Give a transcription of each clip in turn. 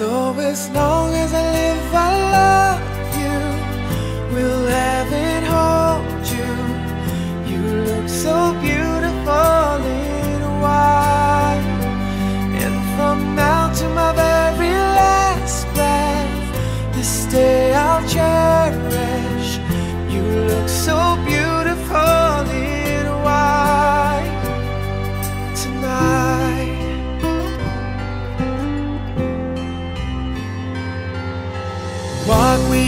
So as long as I live, I love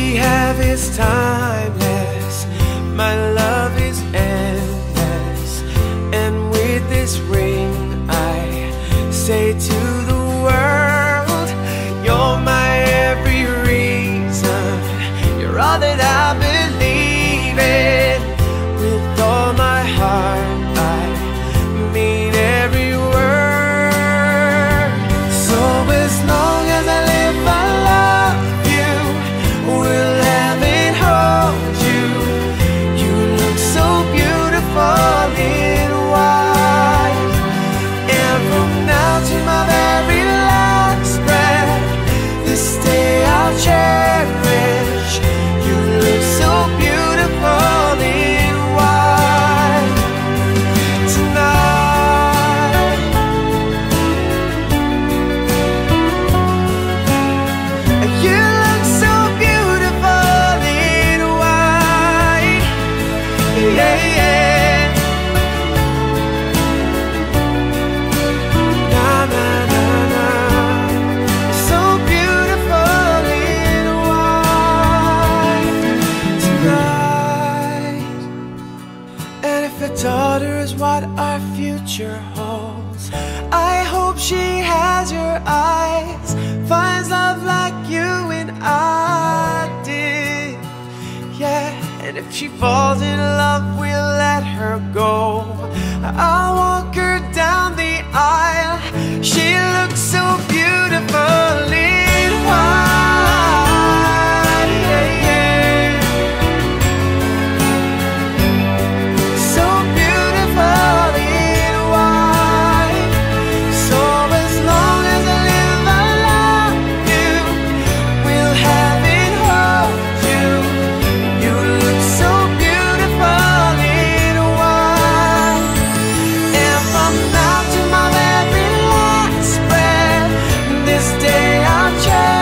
we have is timeless. My love is endless. And with this ring, I say to the world, You're my every reason. You're all that I believe in. Daughter is what our future holds, I hope she has your eyes, finds love like you and I did. Yeah, and if she falls in love, we'll let her child.